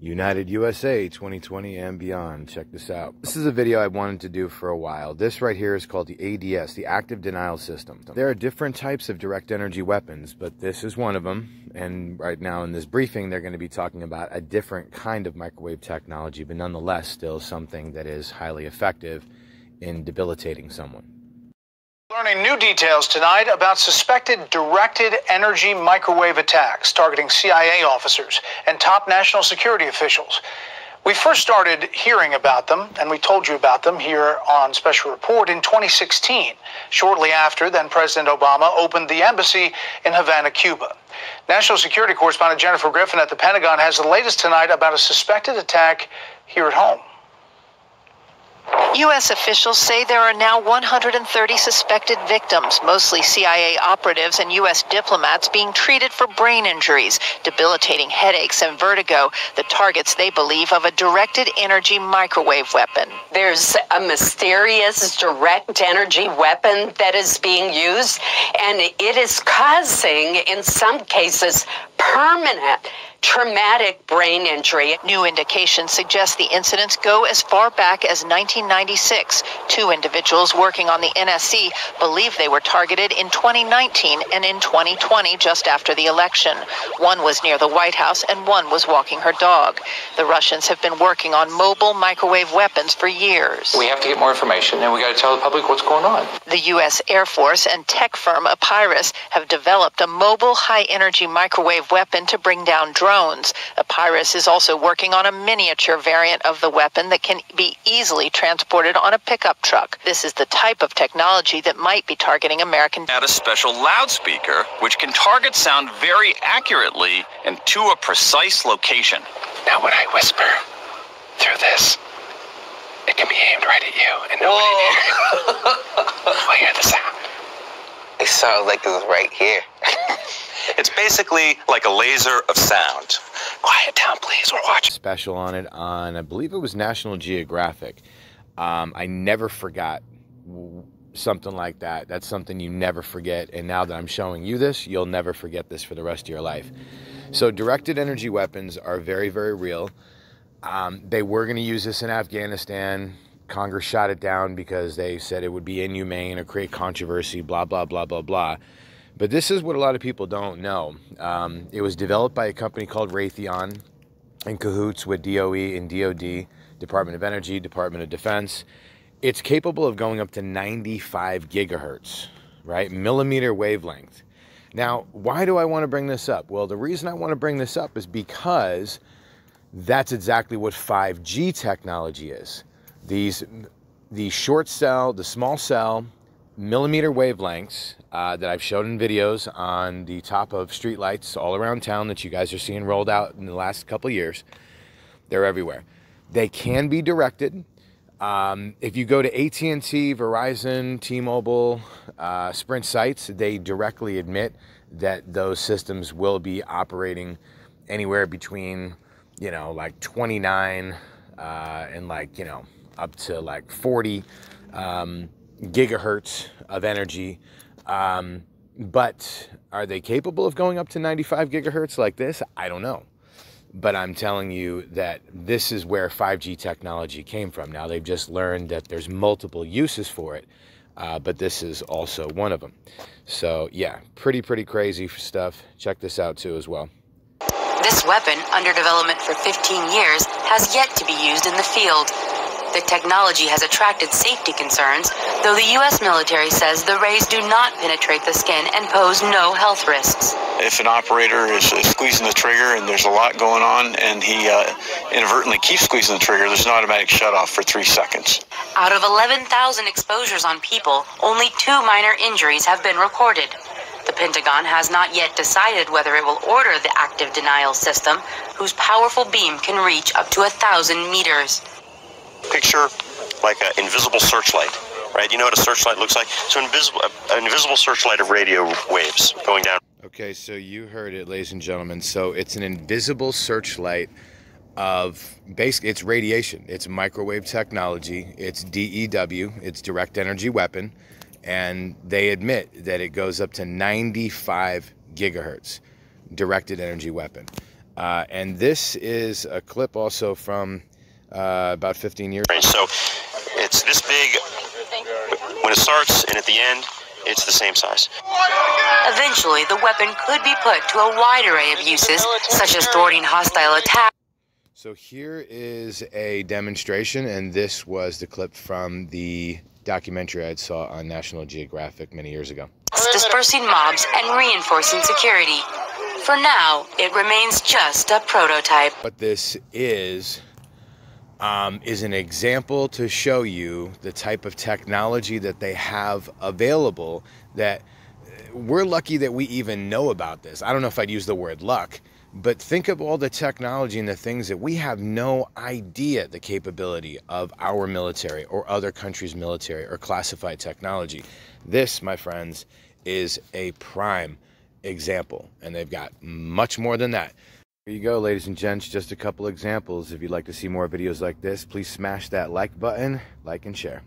Divided USA 2020 and beyond. Check this out. This is a video I wanted to do for a while. This right here is called the ADS, the Active Denial System. There are different types of direct energy weapons, but this is one of them. And right now in this briefing, they're going to be talking about a different kind of microwave technology, but nonetheless still something that is highly effective in debilitating someone. Learning new details tonight about suspected directed energy microwave attacks targeting CIA officers and top national security officials. We first started hearing about them, and we told you about them here on Special Report in 2016, shortly after then President Obama opened the embassy in Havana, Cuba. National Security Correspondent Jennifer Griffin at the Pentagon has the latest tonight about a suspected attack here at home. U.S. officials say there are now 130 suspected victims, mostly CIA operatives and U.S. diplomats being treated for brain injuries, debilitating headaches, and vertigo, the targets they believe of a directed energy microwave weapon. There's a mysterious direct energy weapon that is being used, and it is causing, in some cases, permanent traumatic brain injury. New indications suggest the incidents go as far back as 1996. Two individuals working on the NSC believe they were targeted in 2019 and in 2020, just after the election. One was near the White House and one was walking her dog. The Russians have been working on mobile microwave weapons for years. We have to get more information and we got to tell the public what's going on. The U.S. Air Force and tech firm Epirus have developed a mobile high energy microwave weapon to bring down drones. Epirus is also working on a miniature variant of the weapon that can be easily transported on a pickup truck. This is the type of technology that might be targeting American. Add a special loudspeaker, which can target sound very accurately and to a precise location. Now, when I whisper through this, it can be aimed right at you, and nobody will hear the sound. It sounds like it's right here. It's basically like a laser of sound. Quiet down, please. We're watching. Special on it on, I believe it was National Geographic. Um, I never forgot something like that. That's something you never forget. And now that I'm showing you this, you'll never forget this for the rest of your life. So, directed energy weapons are very, very real. Um, they were going to use this in Afghanistan. Congress shot it down because they said it would be inhumane or create controversy, blah, blah, blah, blah, blah. But this is what a lot of people don't know. Um, it was developed by a company called Raytheon in cahoots with DOE and DOD, Department of Energy, Department of Defense. It's capable of going up to 95 gigahertz, right? Millimeter wavelength. Now, why do I want to bring this up? Well, the reason I want to bring this up is because that's exactly what 5G technology is. These, the short cell, the small cell, millimeter wavelengths uh, that I've shown in videos on the top of streetlights all around town that you guys are seeing rolled out in the last couple years. They're everywhere. They can be directed. Um, if you go to AT&T, Verizon, T-Mobile, uh, Sprint sites, they directly admit that those systems will be operating anywhere between, you know, like 29 uh, and like, you know, up to like 40. Um, gigahertz of energy. Um, but are they capable of going up to 95 gigahertz like this? I don't know. But I'm telling you that this is where 5G technology came from. Now they've just learned that there's multiple uses for it, uh, but this is also one of them. So yeah, pretty, pretty crazy stuff. Check this out too as well. This weapon, under development for 15 years, has yet to be used in the field. The technology has attracted safety concerns, though the U.S. military says the rays do not penetrate the skin and pose no health risks. If an operator is, is squeezing the trigger and there's a lot going on and he uh, inadvertently keeps squeezing the trigger, there's an automatic shutoff for three seconds. Out of 11,000 exposures on people, only two minor injuries have been recorded. The Pentagon has not yet decided whether it will order the active denial system, whose powerful beam can reach up to a thousand meters. Picture like an invisible searchlight, right? You know what a searchlight looks like? So invisible, an invisible searchlight of radio waves going down. Okay, so you heard it, ladies and gentlemen. So it's an invisible searchlight of basically it's radiation. It's microwave technology. It's DEW. It's direct energy weapon, and they admit that it goes up to 95 gigahertz directed energy weapon. Uh, and this is a clip also from uh, about 15 years. So it's this big when it starts, and at the end, it's the same size. Eventually, the weapon could be put to a wide array of uses, such as thwarting hostile attacks. So here is a demonstration, and this was the clip from the documentary I saw on National Geographic many years ago. Dispersing mobs and reinforcing security. For now, it remains just a prototype. But this is um, is an example to show you the type of technology that they have available that uh, we're lucky that we even know about this. I don't know if I'd use the word luck, but think of all the technology and the things that we have no idea the capability of our military or other countries' military or classified technology. This, my friends, is a prime example, and they've got much more than that. Here you go, ladies and gents, just a couple examples. If you'd like to see more videos like this, please smash that like button, like and share.